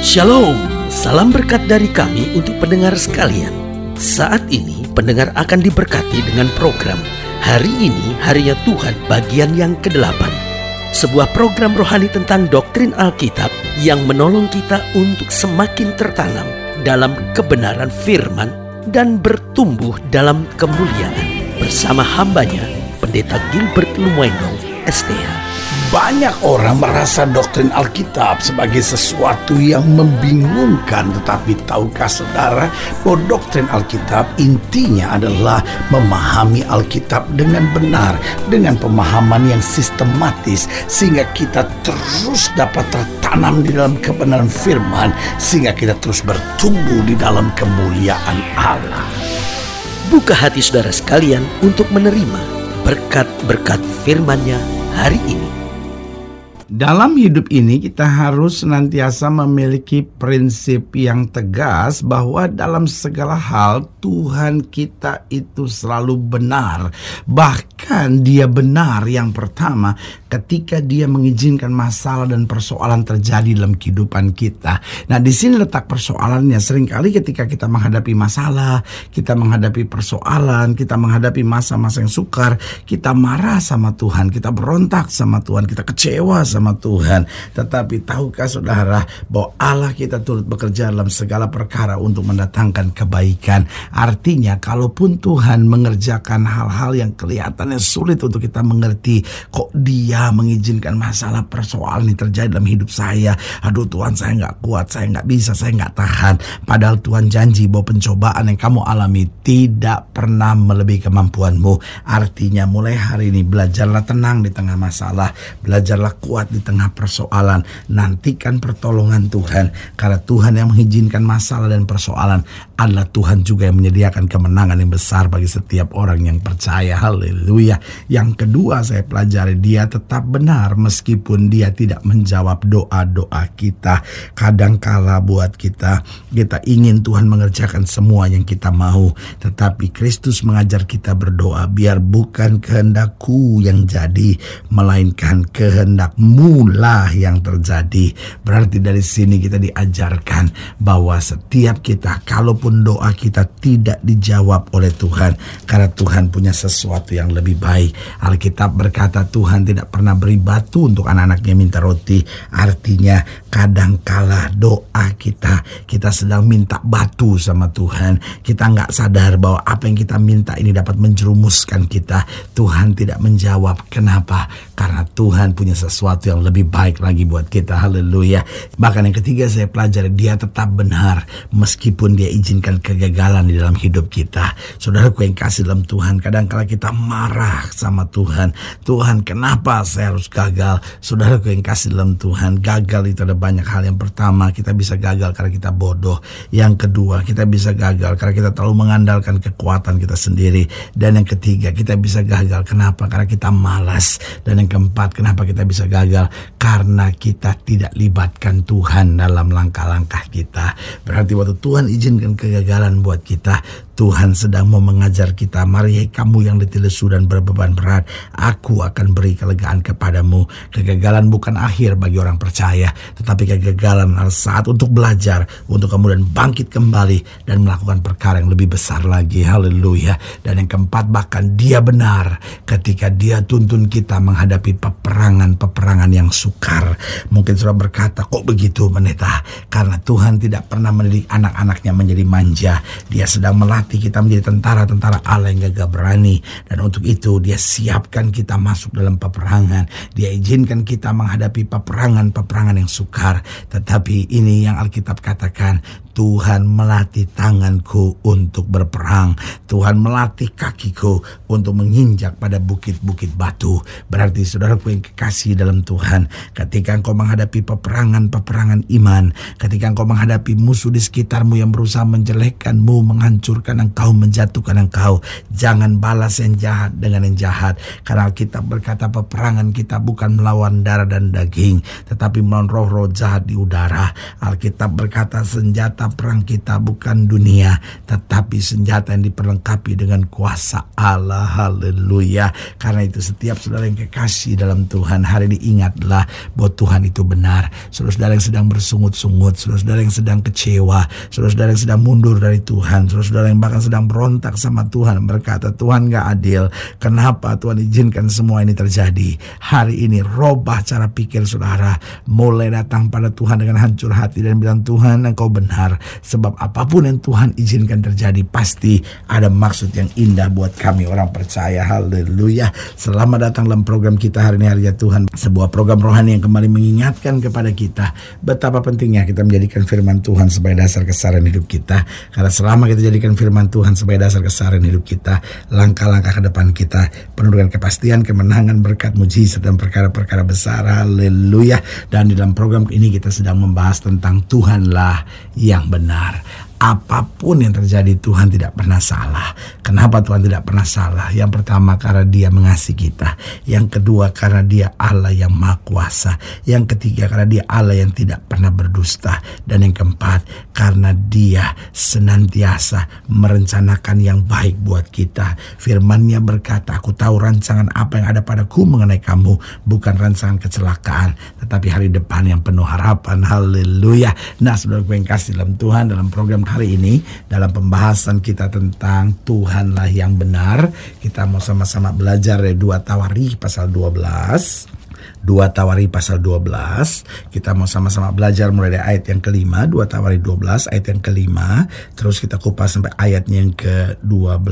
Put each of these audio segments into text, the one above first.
Shalom, salam berkat dari kami untuk pendengar sekalian. Saat ini pendengar akan diberkati dengan program Hari ini Harinya Tuhan bagian yang ke-8. Sebuah program rohani tentang doktrin Alkitab yang menolong kita untuk semakin tertanam dalam kebenaran firman dan bertumbuh dalam kemuliaan bersama hambanya Pendeta Gilbert Lumwendong, STH. Banyak orang merasa doktrin Alkitab sebagai sesuatu yang membingungkan Tetapi tahukah saudara bahwa doktrin Alkitab intinya adalah memahami Alkitab dengan benar Dengan pemahaman yang sistematis Sehingga kita terus dapat tertanam di dalam kebenaran firman Sehingga kita terus bertumbuh di dalam kemuliaan Allah Buka hati saudara sekalian untuk menerima berkat-berkat firman-Nya hari ini. Dalam hidup ini kita harus senantiasa memiliki prinsip yang tegas bahwa dalam segala hal Tuhan kita itu selalu benar. Bahkan dia benar yang pertama ketika dia mengizinkan masalah dan persoalan terjadi dalam kehidupan kita. Nah, di sini letak persoalannya. Seringkali ketika kita menghadapi masalah, kita menghadapi persoalan, kita menghadapi masa-masa yang sukar, kita marah sama Tuhan, kita berontak sama Tuhan, kita kecewa sama Tuhan. Tetapi tahukah saudara bahwa Allah kita turut bekerja dalam segala perkara untuk mendatangkan kebaikan. Artinya, kalaupun Tuhan mengerjakan hal-hal yang kelihatannya sulit untuk kita mengerti, kok dia dia mengizinkan masalah persoalan ini terjadi dalam hidup saya. Aduh Tuhan saya nggak kuat, saya nggak bisa, saya nggak tahan. Padahal Tuhan janji bahwa pencobaan yang kamu alami tidak pernah melebihi kemampuanmu. Artinya mulai hari ini belajarlah tenang di tengah masalah. Belajarlah kuat di tengah persoalan. Nantikan pertolongan Tuhan. Karena Tuhan yang mengizinkan masalah dan persoalan adalah Tuhan juga yang menyediakan kemenangan yang besar bagi setiap orang yang percaya. Haleluya. Yang kedua saya pelajari dia tetap tetap benar meskipun dia tidak menjawab doa-doa kita. Kadangkala buat kita, kita ingin Tuhan mengerjakan semua yang kita mau. Tetapi Kristus mengajar kita berdoa biar bukan kehendakku yang jadi, melainkan kehendakmu lah yang terjadi. Berarti dari sini kita diajarkan bahwa setiap kita, kalaupun doa kita tidak dijawab oleh Tuhan, karena Tuhan punya sesuatu yang lebih baik. Alkitab berkata Tuhan tidak beri batu untuk anak-anaknya minta roti. Artinya kadang kala doa kita, kita sedang minta batu sama Tuhan. Kita nggak sadar bahwa apa yang kita minta ini dapat menjerumuskan kita. Tuhan tidak menjawab. Kenapa? Karena Tuhan punya sesuatu yang lebih baik lagi buat kita. Haleluya. Bahkan yang ketiga saya pelajari, dia tetap benar meskipun dia izinkan kegagalan di dalam hidup kita. Saudaraku yang kasih dalam Tuhan, kadang kala kita marah sama Tuhan. Tuhan, kenapa saya harus gagal. Saudaraku yang kasih dalam Tuhan, gagal itu ada banyak hal. Yang pertama, kita bisa gagal karena kita bodoh. Yang kedua, kita bisa gagal karena kita terlalu mengandalkan kekuatan kita sendiri. Dan yang ketiga, kita bisa gagal. Kenapa? Karena kita malas. Dan yang keempat, kenapa kita bisa gagal? Karena kita tidak libatkan Tuhan dalam langkah-langkah kita. Berarti waktu Tuhan izinkan kegagalan buat kita, Tuhan sedang mau mengajar kita, mari kamu yang letih lesu dan berbeban berat, aku akan beri kelegaan kepadamu. Kegagalan bukan akhir bagi orang percaya, tetapi kegagalan adalah saat untuk belajar, untuk kemudian bangkit kembali dan melakukan perkara yang lebih besar lagi. Haleluya. Dan yang keempat, bahkan dia benar ketika dia tuntun kita menghadapi peperangan-peperangan yang sukar. Mungkin sudah berkata, kok begitu meneta? Karena Tuhan tidak pernah mendidik anak-anaknya menjadi manja. Dia sedang melatih hati kita menjadi tentara-tentara Allah yang gagah berani. Dan untuk itu dia siapkan kita masuk dalam peperangan. Dia izinkan kita menghadapi peperangan-peperangan yang sukar. Tetapi ini yang Alkitab katakan, Tuhan melatih tanganku untuk berperang. Tuhan melatih kakiku untuk menginjak pada bukit-bukit batu. Berarti saudaraku yang kekasih dalam Tuhan, ketika engkau menghadapi peperangan-peperangan iman, ketika engkau menghadapi musuh di sekitarmu yang berusaha menjelekkanmu, menghancurkan engkau, menjatuhkan engkau, jangan balas yang jahat dengan yang jahat. Karena kita berkata peperangan kita bukan melawan darah dan daging, tetapi melawan roh-roh jahat di udara. Alkitab berkata senjata perang kita bukan dunia, tetapi senjata yang diperlengkapi dengan kuasa Allah. Haleluya. Karena itu setiap saudara yang kekasih dalam Tuhan, hari ini ingatlah bahwa Tuhan itu benar. Saudara-saudara yang sedang bersungut-sungut, saudara-saudara yang sedang kecewa, saudara-saudara yang sedang mundur dari Tuhan, saudara-saudara yang bahkan sedang berontak sama Tuhan, berkata Tuhan gak adil. Kenapa Tuhan izinkan semua ini terjadi? Hari ini robah cara pikir saudara, mulai datang pada Tuhan dengan hancur hati dan bilang Tuhan engkau benar sebab apa pun yang Tuhan izinkan terjadi pasti ada maksud yang indah buat kami. Orang percaya haleluya. Selamat datang dalam program kita hari ini hari ya Tuhan. Sebuah program rohani yang kembali mengingatkan kepada kita betapa pentingnya kita menjadikan firman Tuhan sebagai dasar kesaran hidup kita. Karena selama kita jadikan firman Tuhan sebagai dasar kesaran hidup kita langkah-langkah ke depan kita penuh dengan kepastian kemenangan berkat mujizat dan perkara-perkara besar. Haleluya. Dan di dalam program ini kita sedang membahas tentang Tuhanlah yang benar apa pun yang terjadi Tuhan tidak pernah salah. Kenapa Tuhan tidak pernah salah? Yang pertama karena dia mengasihi kita. Yang kedua karena dia Allah yang maha kuasa. Yang ketiga karena dia Allah yang tidak pernah berdusta. Dan yang keempat karena dia senantiasa merencanakan yang baik buat kita. Firmannya berkata, aku tahu rancangan apa yang ada padaku mengenai kamu. Bukan rancangan kecelakaan. Tetapi hari depan yang penuh harapan. Haleluya. Nah saudara yang kasih dalam Tuhan dalam program hari ini dalam pembahasan kita tentang Tuhanlah yang benar. Kita mau sama-sama belajar dari dua Tawari pasal 12. 2 Tawari pasal 12 kita mau sama-sama belajar mulai dari ayat yang kelima. 2 Tawari 12 ayat yang kelima. Terus kita kupas sampai ayatnya yang ke-12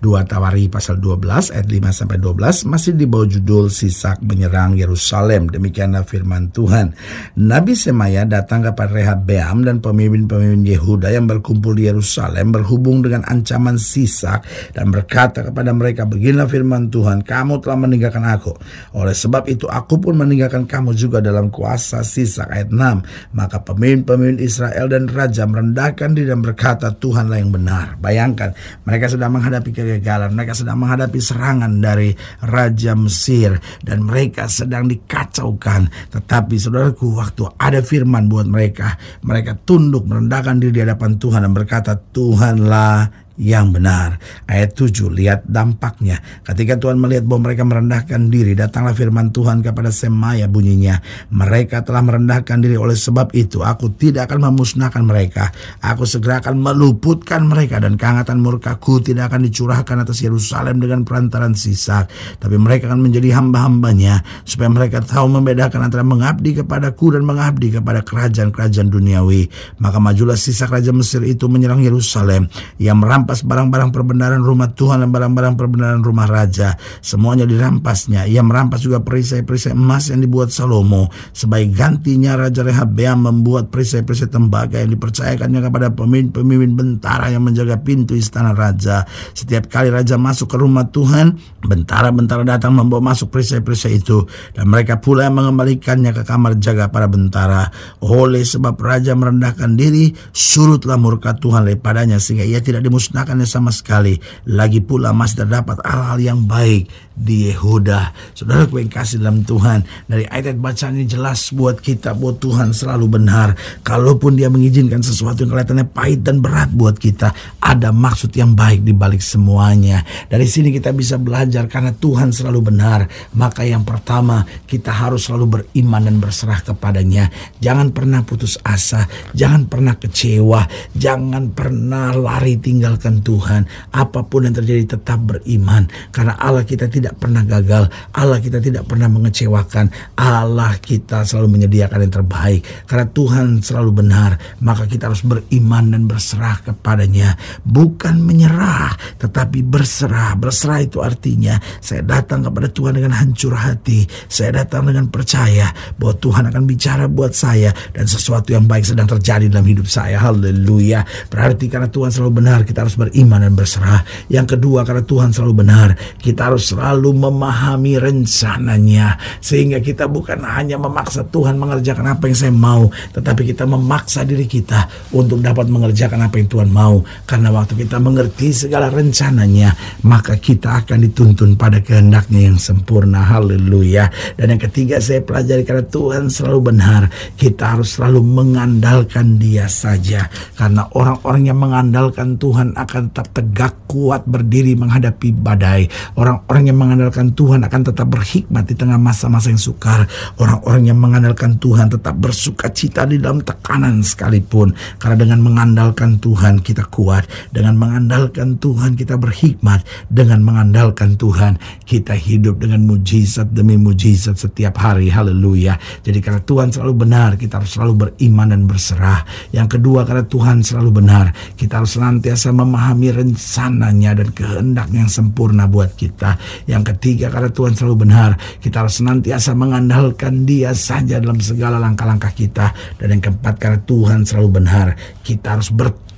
2 Tawari pasal 12 ayat 5 sampai 12 masih di bawah judul Sisak menyerang Yerusalem. Demikianlah firman Tuhan. Nabi Semaya datang kepada Rehabeam dan pemimpin-pemimpin Yehuda yang berkumpul di Yerusalem berhubung dengan ancaman Sisak dan berkata kepada mereka beginilah firman Tuhan kamu telah meninggalkan aku. Oleh sebab itu aku pun meninggalkan kamu juga dalam kuasa sisa ayat 6. Maka pemimpin-pemimpin Israel dan raja merendahkan diri dan berkata Tuhanlah yang benar. Bayangkan mereka sedang menghadapi kegagalan, mereka sedang menghadapi serangan dari raja Mesir dan mereka sedang dikacaukan. Tetapi saudaraku waktu ada firman buat mereka, mereka tunduk merendahkan diri di hadapan Tuhan dan berkata Tuhanlah yang benar. Ayat 7, lihat dampaknya. Ketika Tuhan melihat bahwa mereka merendahkan diri, datanglah firman Tuhan kepada Semaya bunyinya. Mereka telah merendahkan diri oleh sebab itu, aku tidak akan memusnahkan mereka. Aku segera akan meluputkan mereka dan kehangatan murkaku tidak akan dicurahkan atas Yerusalem dengan perantaran sisa. Tapi mereka akan menjadi hamba-hambanya supaya mereka tahu membedakan antara mengabdi kepadaku dan mengabdi kepada kerajaan-kerajaan duniawi. Maka majulah sisa Raja Mesir itu menyerang Yerusalem yang meram merampas barang-barang perbenaran rumah Tuhan dan barang-barang perbenaran rumah raja. Semuanya dirampasnya. Ia merampas juga perisai-perisai emas yang dibuat Salomo. Sebagai gantinya Raja Rehabeam membuat perisai-perisai tembaga yang dipercayakannya kepada pemimpin-pemimpin bentara yang menjaga pintu istana raja. Setiap kali raja masuk ke rumah Tuhan, bentara-bentara datang membawa masuk perisai-perisai itu. Dan mereka pula mengembalikannya ke kamar jaga para bentara. Oleh sebab raja merendahkan diri, surutlah murka Tuhan daripadanya sehingga ia tidak dimusnahkan dimusnahkannya sama sekali. Lagi pula masih terdapat hal-hal yang baik di Yehuda. Saudara yang kasih dalam Tuhan. Dari ayat bacaan ini jelas buat kita, buat Tuhan selalu benar. Kalaupun dia mengizinkan sesuatu yang kelihatannya pahit dan berat buat kita, ada maksud yang baik di balik semuanya. Dari sini kita bisa belajar karena Tuhan selalu benar. Maka yang pertama, kita harus selalu beriman dan berserah kepadanya. Jangan pernah putus asa, jangan pernah kecewa, jangan pernah lari tinggal mengandalkan Tuhan. Apa pun yang terjadi tetap beriman. Karena Allah kita tidak pernah gagal. Allah kita tidak pernah mengecewakan. Allah kita selalu menyediakan yang terbaik. Karena Tuhan selalu benar. Maka kita harus beriman dan berserah kepadanya. Bukan menyerah. Tetapi berserah. Berserah itu artinya saya datang kepada Tuhan dengan hancur hati. Saya datang dengan percaya bahwa Tuhan akan bicara buat saya. Dan sesuatu yang baik sedang terjadi dalam hidup saya. Haleluya. Berarti karena Tuhan selalu benar kita harus beriman dan berserah. Yang kedua karena Tuhan selalu benar, kita harus selalu selalu memahami rencananya. Sehingga kita bukan hanya memaksa Tuhan mengerjakan apa yang saya mau tetapi kita memaksa diri kita untuk dapat mengerjakan apa yang Tuhan mau. Karena waktu kita mengerti segala rencananya maka kita akan dituntun pada kehendaknya yang sempurna. Haleluya. Dan yang ketiga saya pelajari karena Tuhan selalu benar kita harus selalu mengandalkan dia saja. Karena orang-orang yang mengandalkan Tuhan akan tetap tegak kuat berdiri menghadapi badai. Orang-orang yang mengandalkan Tuhan akan tetap berhikmat di tengah masa-masa yang sukar. Orang-orang yang mengandalkan Tuhan tetap bersuka cita di dalam tekanan sekalipun. Karena dengan mengandalkan Tuhan kita kuat dengan mengandalkan Tuhan kita berhikmat dengan mengandalkan Tuhan kita hidup dengan mujizat demi mujizat setiap hari. Haleluya. Jadi karena Tuhan selalu benar kita harus selalu beriman dan berserah. Yang kedua karena Tuhan selalu benar kita harus senantiasa memahami rencananya dan kehendak yang sempurna buat kita yang ketiga karena Tuhan selalu benar kita harus senantiasa mengandalkan dia saja dalam segala langkah-langkah kita. Dan yang keempat karena Tuhan selalu benar kita harus bertobat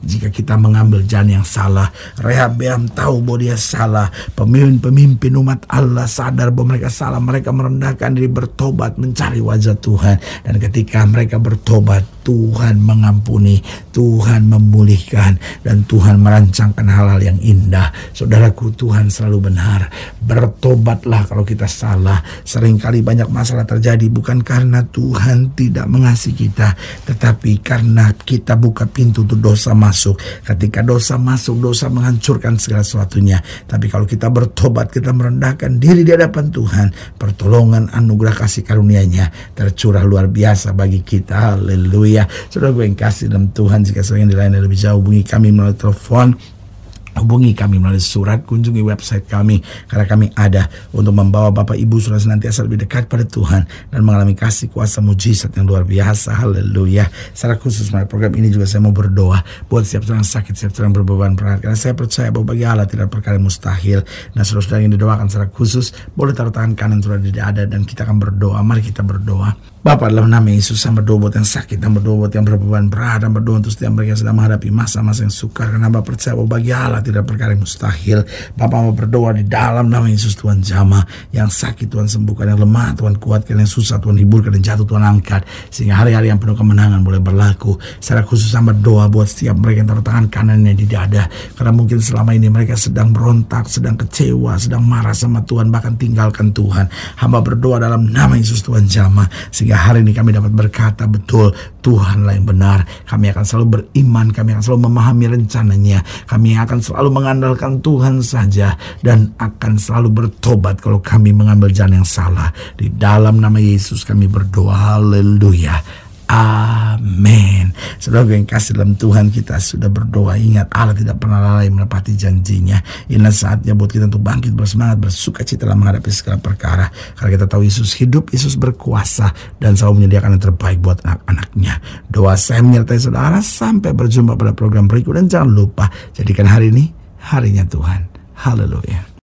jika kita mengambil jalan yang salah. Rehabeam tahu bahwa dia salah. Pemimpin-pemimpin umat Allah sadar bahwa mereka salah. Mereka merendahkan diri bertobat mencari wajah Tuhan. Dan ketika mereka bertobat Tuhan mengampuni Tuhan memulihkan dan Tuhan merancangkan hal-hal yang indah. Saudaraku Tuhan selalu benar. Bertobatlah kalau kita salah. Seringkali banyak masalah terjadi bukan karena Tuhan tidak mengasihi kita tetapi karena kita buka pintu untuk dosa masuk. Ketika dosa masuk dosa menghancurkan segala sesuatunya. Tapi kalau kita bertobat kita merendahkan diri di hadapan Tuhan pertolongan anugerah kasih karunia-Nya tercurah luar biasa bagi kita. Haleluya. Saudara gue yang kasih dalam Tuhan jika yang dilayani lebih jauh hubungi kami melalui telepon Hubungi kami melalui surat, kunjungi website kami karena kami ada untuk membawa Bapak Ibu sudah senantiasa lebih dekat pada Tuhan dan mengalami kasih kuasa mujizat yang luar biasa. Haleluya. Secara khusus melalui program ini juga saya mau berdoa buat setiap orang sakit, setiap orang berbeban berat karena saya percaya bahwa bagi Allah tidak perkara mustahil. Nah, saudara-saudara yang didoakan secara khusus boleh taruh tangan kanan sudah di dada dan kita akan berdoa. Mari kita berdoa. Bapak dalam nama Yesus yang berdoa buat yang sakit, yang berdoa buat yang berbeban berat, dan berdoa untuk setiap mereka yang sedang menghadapi masa-masa yang sukar. Karena Bapak percaya bahwa bagi Allah tidak perkara yang mustahil. Bapak mau berdoa di dalam nama Yesus Tuhan jama. Yang sakit Tuhan sembuhkan, yang lemah Tuhan kuatkan, yang susah Tuhan hiburkan, dan jatuh Tuhan angkat. Sehingga hari-hari yang penuh kemenangan boleh berlaku. Secara khusus sama doa buat setiap mereka yang taruh tangan kanannya di dada. Karena mungkin selama ini mereka sedang berontak, sedang kecewa, sedang marah sama Tuhan, bahkan tinggalkan Tuhan. Hamba berdoa dalam nama Yesus Tuhan jama. Sehingga hari ini kami dapat berkata betul Tuhanlah yang benar. Kami akan selalu beriman, kami akan selalu memahami rencananya. Kami akan selalu mengandalkan Tuhan saja dan akan selalu bertobat kalau kami mengambil jalan yang salah. Di dalam nama Yesus kami berdoa. Haleluya. Amin. Saudara yang kasih dalam Tuhan kita sudah berdoa. Ingat Allah tidak pernah lalai menepati janjinya. Inilah saatnya buat kita untuk bangkit bersemangat bersuka cita dalam menghadapi segala perkara. Karena kita tahu Yesus hidup, Yesus berkuasa dan selalu menyediakan yang terbaik buat anak-anaknya. Doa saya menyertai saudara sampai berjumpa pada program berikut dan jangan lupa jadikan hari ini harinya Tuhan. Haleluya.